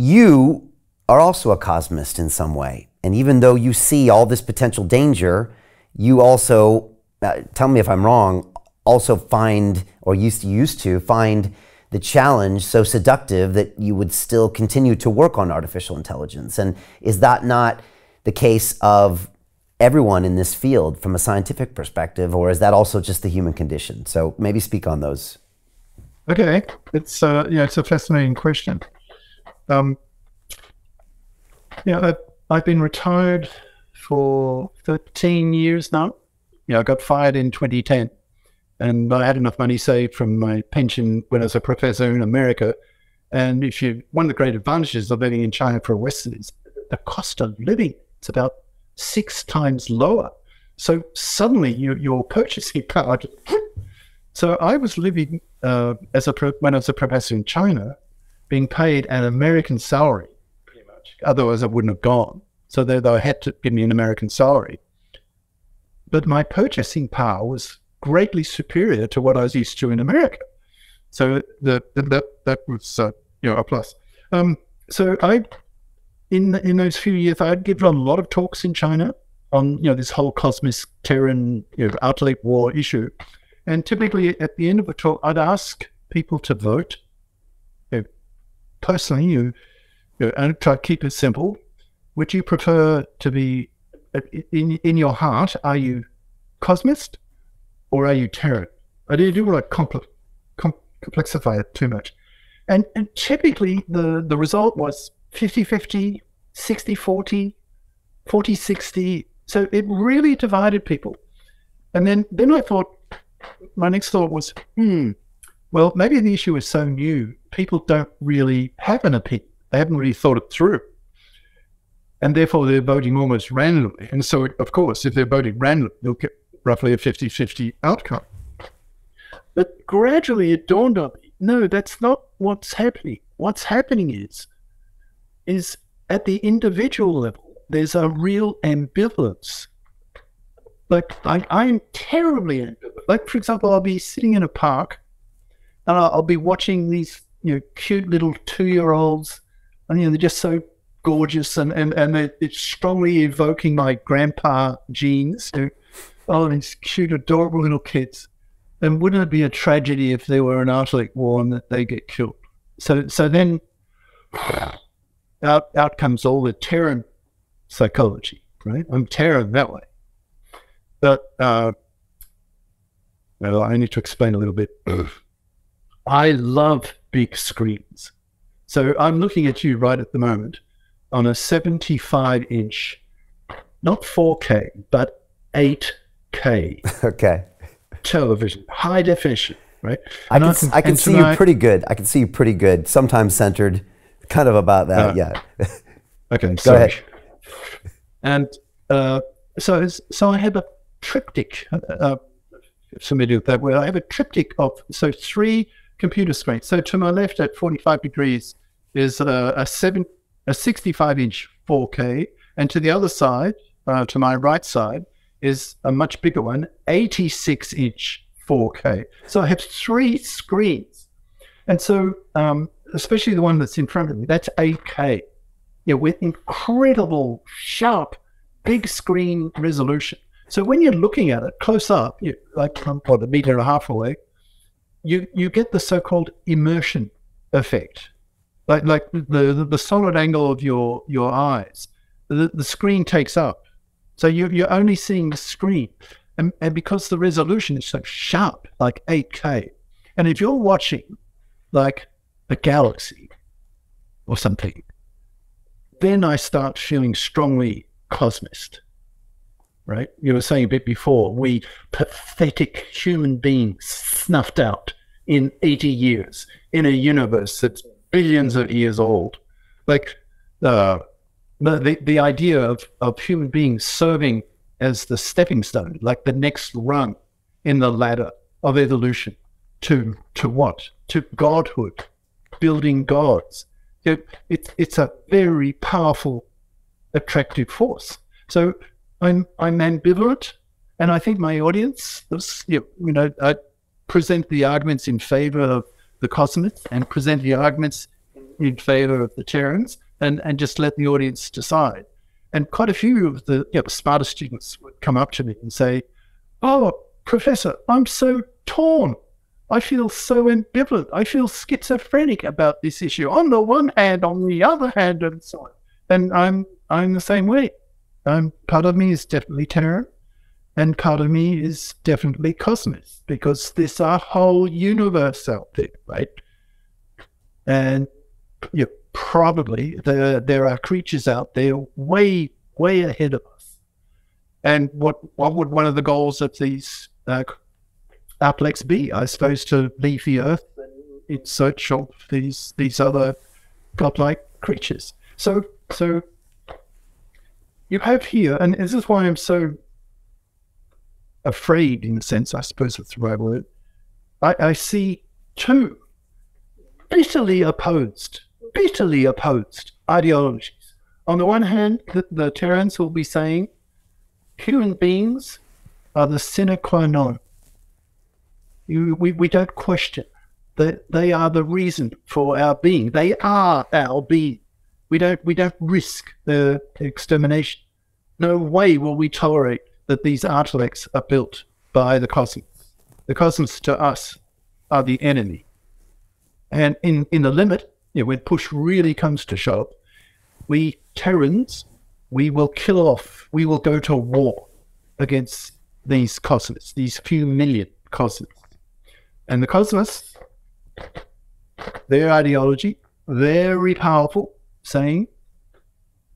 you are also a cosmist in some way. And even though you see all this potential danger, you also, uh, tell me if I'm wrong, also find, or used to, used to find the challenge so seductive that you would still continue to work on artificial intelligence. And is that not the case of everyone in this field from a scientific perspective, or is that also just the human condition? So maybe speak on those. Okay, it's uh, yeah, it's a fascinating question. Um, yeah, I've been retired for 13 years now. Yeah, I got fired in 2010, and I had enough money saved from my pension when I was a professor in America. And if you, one of the great advantages of living in China for a Western is the cost of living. It's about six times lower. So suddenly you, your purchasing power. so I was living uh, as a when I was a professor in China, being paid an American salary, pretty much. Otherwise, I wouldn't have gone. So they, they had to give me an American salary. But my purchasing power was greatly superior to what I was used to in America. So the, the that that was uh, you know a plus. Um, so I in in those few years, I'd given a lot of talks in China on you know this whole cosmist Terran you know artilect war issue, and typically at the end of a talk, I'd ask people to vote. Personally, you, you know, try to keep it simple. Would you prefer to be in in your heart? Are you cosmist or are you Terran? I didn't want to compl- com- complexify it too much. And, and typically the, the result was 50 50, 60 40, 40 60. So it really divided people. And then, then I thought, my next thought was, hmm, well, maybe the issue is so new, people don't really have an opinion. They haven't really thought it through. And therefore, they're voting almost randomly. And so, of course, if they're voting randomly, they'll get roughly a 50 50 outcome. But gradually it dawned on me no, that's not what's happening. What's happening is is at the individual level, there's a real ambivalence. Like, I, I'm terribly ambivalent. Like, for example, I'll be sitting in a park and I'll, I'll be watching these, you know, cute little two year olds, and, you know, they're just so gorgeous and, and, and it's strongly evoking my grandpa genes. You know, oh, these cute, adorable little kids. And wouldn't it be a tragedy if there were an artilect war and that they get killed? So, so then out, out comes all the Terran psychology, right? I'm Terran that way. But uh, well, I need to explain a little bit. I love big screens. So I'm looking at you right at the moment on a 75 inch, not 4K, but 8K. Okay. Television, high definition, right? I can, I, I can see tonight, you pretty good. I can see you pretty good, sometimes centered kind of about that. Uh, yeah. okay. Go sorry. ahead. And uh, so, so I have a triptych. Uh, uh familiar with that word? I have a triptych of so three computer screen. So to my left, at 45 degrees, is a, a seven, a 65 inch 4K, and to the other side, uh, to my right side, is a much bigger one, 86 inch 4K. So I have three screens. And so um, especially the one that's in front of me, that's 8K. Yeah, with incredible, sharp, big screen resolution. So when you're looking at it close up, you, like what, a meter and a half away, you, you get the so-called immersion effect. Like, like the, the, solid angle of your, your eyes, the, the screen takes up. So you, you're only seeing the screen. And, and because the resolution is so sharp, like 8K, and if you're watching like a galaxy or something, then I start feeling strongly cosmist. Right? You were saying a bit before, we pathetic human beings snuffed out in 80 years in a universe that's billions of years old. Like uh, the, the idea of, of human beings serving as the stepping stone, like the next rung in the ladder of evolution to to what? To godhood, building gods. It, it, it's a very powerful, attractive force. So I'm I'm ambivalent, and I think my audience, you know, I present the arguments in favor of the cosmists and present the arguments in favor of the Terrans and, and just let the audience decide. And quite a few of the, you know, students would come up to me and say, Oh, Professor, I'm so torn. I feel so ambivalent. I feel schizophrenic about this issue. On the one hand, on the other hand, and so on. And I'm I'm the same way. Um, part of me is definitely Terran, and part is definitely Cosmist, because there's a whole universe out there, right? And you know, probably there there are creatures out there way way ahead of us. And what what would one of the goals of these uh, artilects be? I suppose to leave the Earth in search of these these other godlike creatures. So so you have here, and this is why I'm so afraid, in a sense, I suppose that's the right word. I, I see two bitterly opposed, bitterly opposed ideologies. On the one hand, the, the Terrans will be saying human beings are the sine qua non. You, we, we don't question that they are the reason for our being. They are our being. We don't we don't risk the extermination. No way will we tolerate that these artilects are built by the cosmists. The cosmists to us are the enemy. And in, in the limit, you know, when push really comes to shove, we Terrans, we will kill off, we will go to war against these cosmists, these few million cosmists. And the cosmists, their ideology, very powerful, saying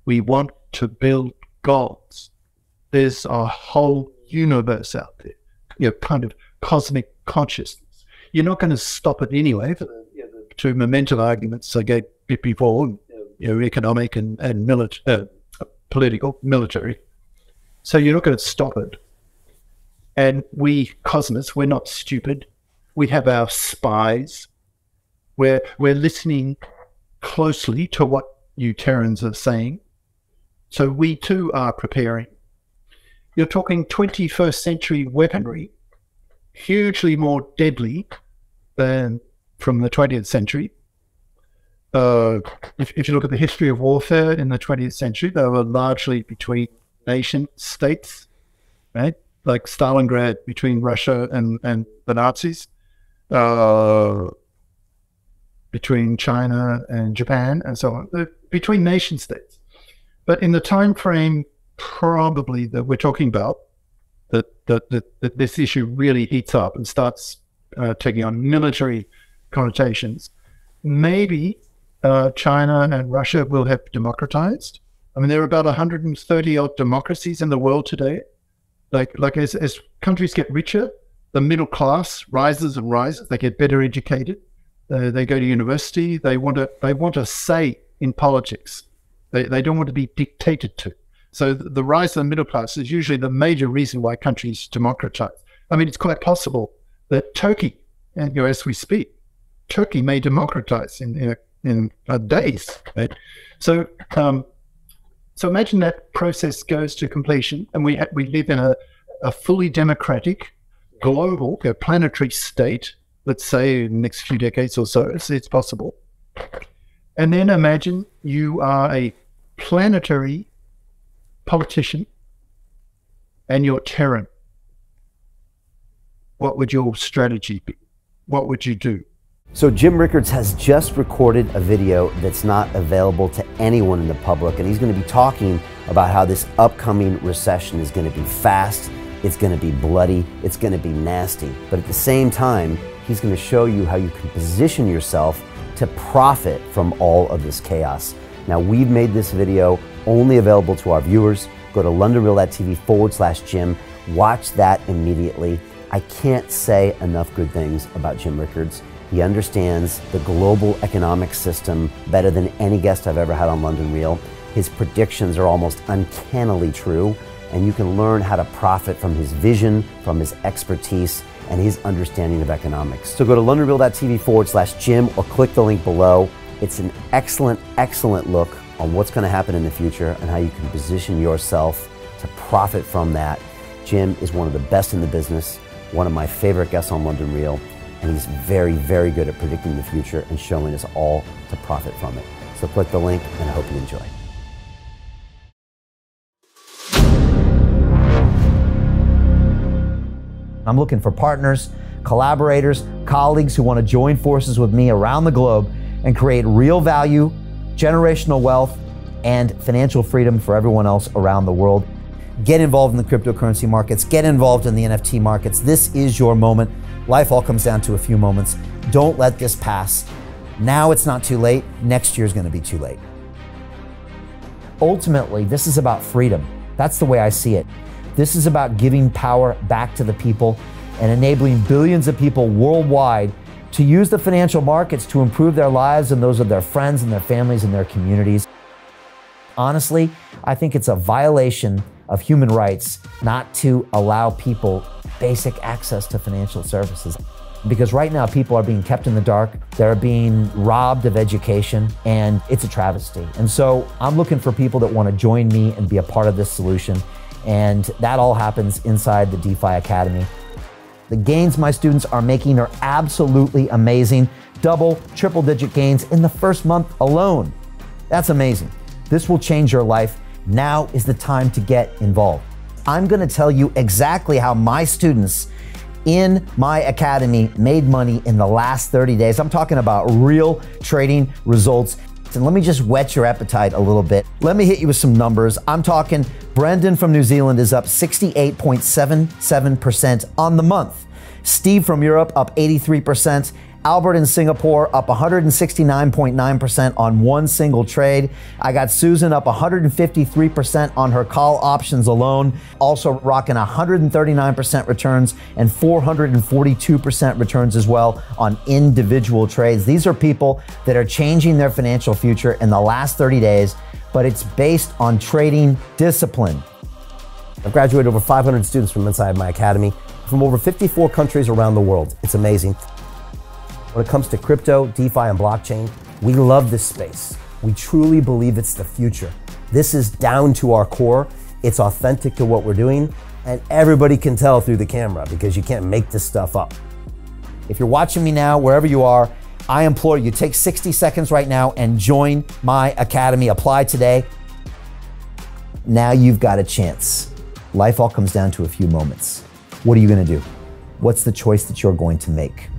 we want to build gods. There's a whole universe out there, you know, kind of cosmic consciousness. You're not going to stop it anyway for the, you know, the two momentum arguments I gave before, you know, economic and, and military, uh, political, military. So you're not going to stop it. And we, cosmists, we're not stupid. We have our spies. We're, we're listening closely to what you Terrans are saying. So we too are preparing. You're talking 21st century weaponry, hugely more deadly than from the 20th century. Uh, if, if you look at the history of warfare in the 20th century, they were largely between nation states, right? Like Stalingrad between Russia and, and the Nazis. Uh, between China and Japan and so on, between nation states. But in the time frame probably that we're talking about, that, that, that, that this issue really heats up and starts uh, taking on military connotations, maybe uh, China and Russia will have democratized. I mean, there are about 130 odd democracies in the world today. Like, like as, as countries get richer, the middle class rises and rises. They get better educated. Uh, they go to university. They want to they want a say in politics. They they don't want to be dictated to. So the, rise of the middle class is usually the major reason why countries democratize. I mean, it's quite possible that Turkey, and you know, as we speak, Turkey may democratize in in, in days. Right? So um, so imagine that process goes to completion, and we we live in a a fully democratic, global, you know, planetary state let's say, in the next few decades or so. It's, it's possible. And then imagine you are a planetary politician and you're Terran. What would your strategy be? What would you do? So, Jim Rickards has just recorded a video that's not available to anyone in the public, and he's going to be talking about how this upcoming recession is going to be fast, it's going to be bloody, it's going to be nasty. But at the same time, He's going to show you how you can position yourself to profit from all of this chaos. Now, we've made this video only available to our viewers. Go to londonreal.tv forward slash Jim. Watch that immediately. I can't say enough good things about Jim Rickards. He understands the global economic system better than any guest I've ever had on London Real. His predictions are almost uncannily true, and you can learn how to profit from his vision, from his expertise, and his understanding of economics. So go to londonreal.tv forward slash Jim or click the link below. It's an excellent, excellent look on what's going to happen in the future and how you can position yourself to profit from that. Jim is one of the best in the business, one of my favorite guests on London Real, and he's very, very good at predicting the future and showing us all to profit from it. So click the link, and I hope you enjoy. I'm looking for partners, collaborators, colleagues who want to join forces with me around the globe and create real value, generational wealth, and financial freedom for everyone else around the world. Get involved in the cryptocurrency markets, get involved in the NFT markets. This is your moment. Life all comes down to a few moments. Don't let this pass. Now it's not too late. Next year is going to be too late. Ultimately, this is about freedom. That's the way I see it. This is about giving power back to the people and enabling billions of people worldwide to use the financial markets to improve their lives and those of their friends and their families and their communities. Honestly, I think it's a violation of human rights not to allow people basic access to financial services. Because right now, people are being kept in the dark, they're being robbed of education, and it's a travesty. And so I'm looking for people that want to join me and be a part of this solution. And that all happens inside the DeFi Academy. The gains my students are making are absolutely amazing. Double, triple digit gains in the first month alone. That's amazing. This will change your life. Now is the time to get involved. I'm going to tell you exactly how my students in my academy made money in the last 30 days. I'm talking about real trading results. And let me just whet your appetite a little bit. Let me hit you with some numbers. I'm talking Brendan from New Zealand is up 68.77% on the month. Steve from Europe up 83%. Albert in Singapore up 169.9% on one single trade. I got Susan up 153% on her call options alone, also rocking 139% returns and 442% returns as well on individual trades. These are people that are changing their financial future in the last 30 days, but it's based on trading discipline. I've graduated over 500 students from inside my academy from over 54 countries around the world. It's amazing. When it comes to crypto, DeFi, and blockchain, we love this space. We truly believe it's the future. This is down to our core. It's authentic to what we're doing, and everybody can tell through the camera because you can't make this stuff up. If you're watching me now, wherever you are, I implore you take 60 seconds right now and join my academy. Apply today. Now you've got a chance. Life all comes down to a few moments. What are you going to do? What's the choice that you're going to make?